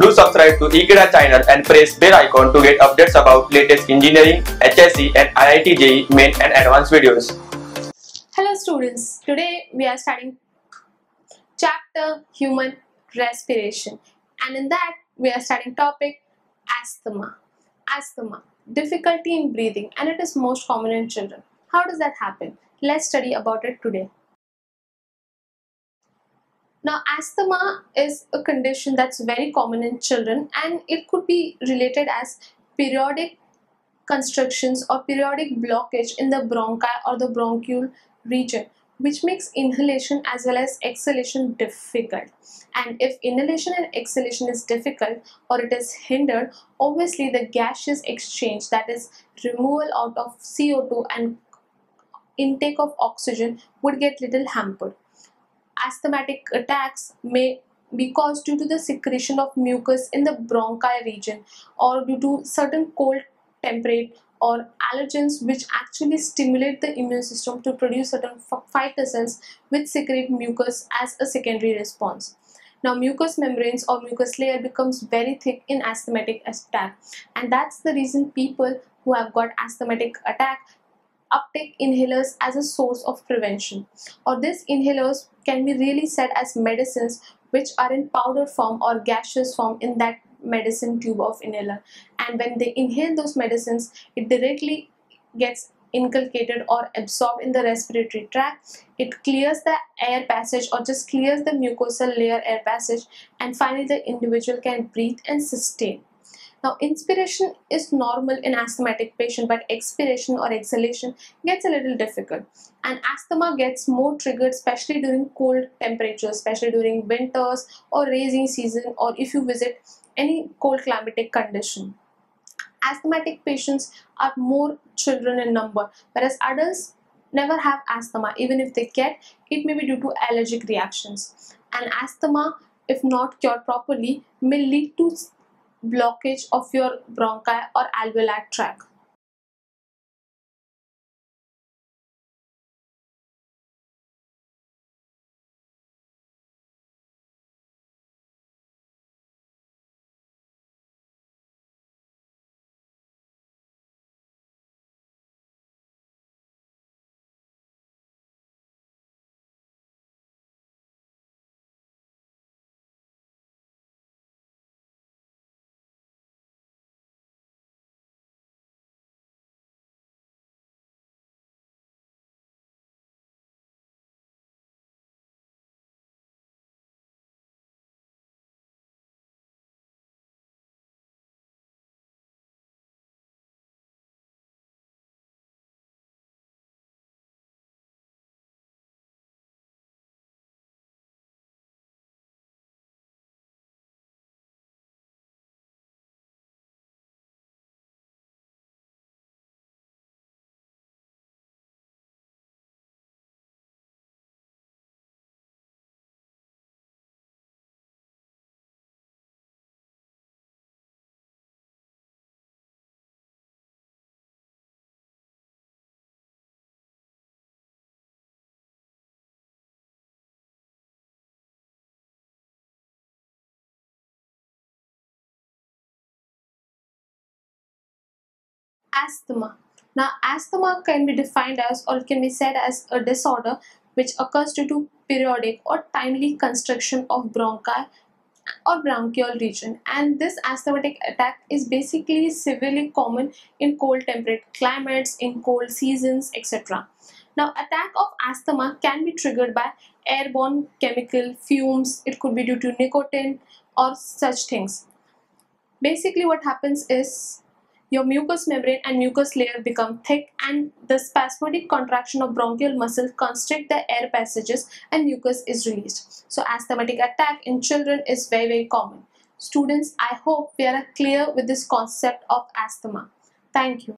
Do subscribe to Ekeeda channel and press bell icon to get updates about latest engineering, HSC and IIT JEE main and advanced videos. Hello students, today we are studying chapter human respiration and in that we are studying topic asthma. Asthma, difficulty in breathing and it is most common in children. How does that happen? Let's study about it today. Now, asthma is a condition that's very common in children and it could be related as periodic constrictions or periodic blockage in the bronchi or the bronchial region which makes inhalation as well as exhalation difficult. And if inhalation and exhalation is difficult or it is hindered obviously the gaseous exchange that is removal out of CO2 and intake of oxygen would get little hampered asthmatic attacks may be caused due to the secretion of mucus in the bronchi region or due to certain cold temperate or allergens which actually stimulate the immune system to produce certain cells which secrete mucus as a secondary response. Now mucous membranes or mucus layer becomes very thick in asthmatic attack and that's the reason people who have got asthmatic attack uptake inhalers as a source of prevention. Or these inhalers can be really said as medicines which are in powder form or gaseous form in that medicine tube of inhaler. And when they inhale those medicines it directly gets inculcated or absorbed in the respiratory tract. It clears the air passage or just clears the mucosal layer air passage. And finally the individual can breathe and sustain now inspiration is normal in asthmatic patient but expiration or exhalation gets a little difficult. And asthma gets more triggered especially during cold temperatures especially during winters or rainy season or if you visit any cold climatic condition. Asthmatic patients are more children in number whereas adults never have asthma. Even if they get it may be due to allergic reactions. And asthma if not cured properly may lead to blockage of your bronchi or alveolar tract. Asthma. Now, asthma can be defined as or can be said as a disorder which occurs due to periodic or timely constriction of bronchi or bronchial region. And this asthmatic attack is basically severely common in cold temperate climates in cold seasons etc now attack of asthma can be triggered by airborne chemical fumes. It could be due to nicotine or such things. Basically what happens is your mucous membrane and mucous layer become thick and the spasmodic contraction of bronchial muscle constrict the air passages and mucus is released. So asthmatic attack in children is very very common. Students, I hope we are clear with this concept of asthma. Thank you.